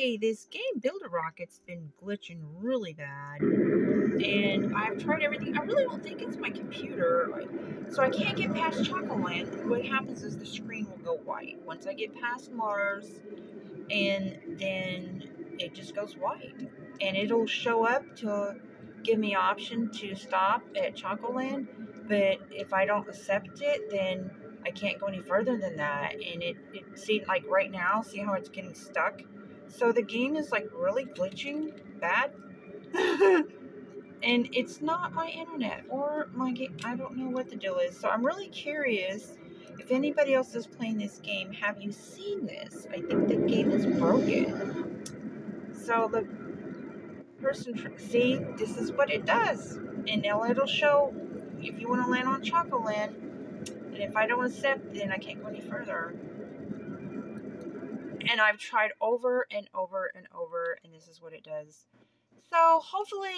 say this game Build a Rocket's been glitching really bad. And mm-hmm. I've tried everything. I really don't think it's my computer. Like, so I can't get past Chocoland. What happens is the screen will go white. Once I get past Mars, and then it just goes white. And it'll show up to give me option to stop at Chocoland. But if I don't accept it, then I can't go any further than that. And it, it see like right now, see how it's getting stuck? So the game is like really glitching bad. and it's not my internet or my game. I don't know what the deal is. So I'm really curious if anybody else is playing this game. Have you seen this? I think the game is broken. So the person, see, this is what it does. And now it'll show if you want to land on Chocoland and if I don't accept, then I can't go any further. And I've tried over and over and over, and this is what it does. So hopefully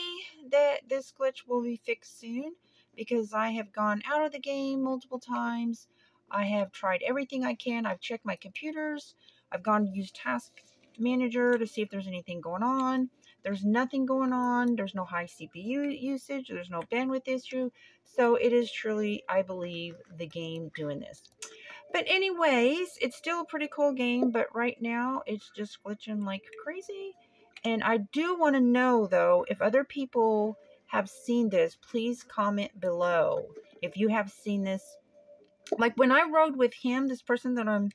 that this glitch will be fixed soon because I have gone out of the game multiple times. I have tried everything I can. I've checked my computers. I've gone to use Task Manager to see if there's anything going on. There's nothing going on. There's no high CPU usage. There's no bandwidth issue. So it is truly, I believe, the game doing this. But anyways, it's still a pretty cool game. But right now, it's just glitching like crazy. And I do want to know, though, if other people have seen this, please comment below. If you have seen this. Like when I rode with him, this person that I'm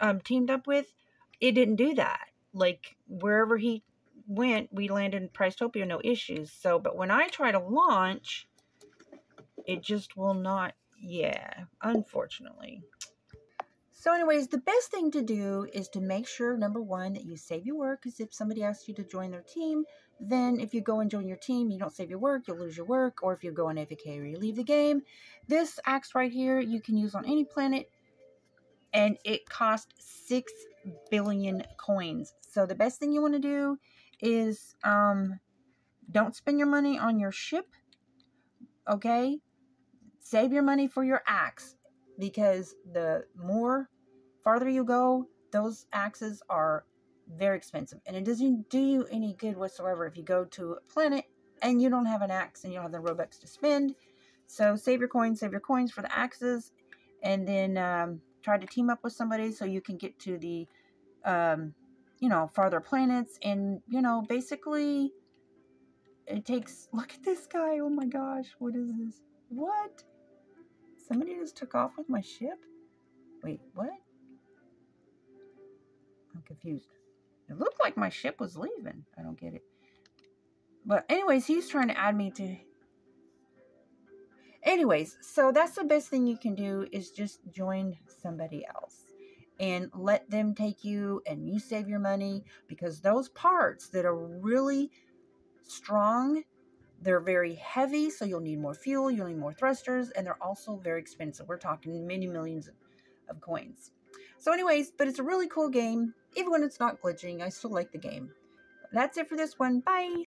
um, teamed up with, it didn't do that. Like wherever he went, we landed in Pricetopia, no issues. So, but when I try to launch, it just will not, yeah, unfortunately. So anyways, the best thing to do is to make sure, number one, that you save your work. Because if somebody asks you to join their team, then if you go and join your team, you don't save your work, you'll lose your work. Or if you go on AFK or you leave the game, this axe right here, you can use on any planet. And it costs 6 billion coins. So the best thing you want to do is um, don't spend your money on your ship. Okay? Save your money for your axe because the more farther you go, those axes are very expensive. And it doesn't do you any good whatsoever if you go to a planet and you don't have an axe and you don't have the Robux to spend. So save your coins, save your coins for the axes, and then um, try to team up with somebody so you can get to the um, you know, farther planets. And, you know, basically, it takes. Look at this guy. Oh my gosh. What is this? What? Somebody just took off with my ship? Wait, what? Confused. It looked like my ship was leaving. I don't get it. But anyways, he's trying to add me to... Anyways, so that's the best thing you can do is just join somebody else and let them take you and you save your money because those parts that are really strong they're very heavy so you'll need more fuel you'll need more thrusters and they're also very expensive we're talking many millions of coins so anyways but it's a really cool game. Even when it's not glitching i still like the game. That's it for this one. Bye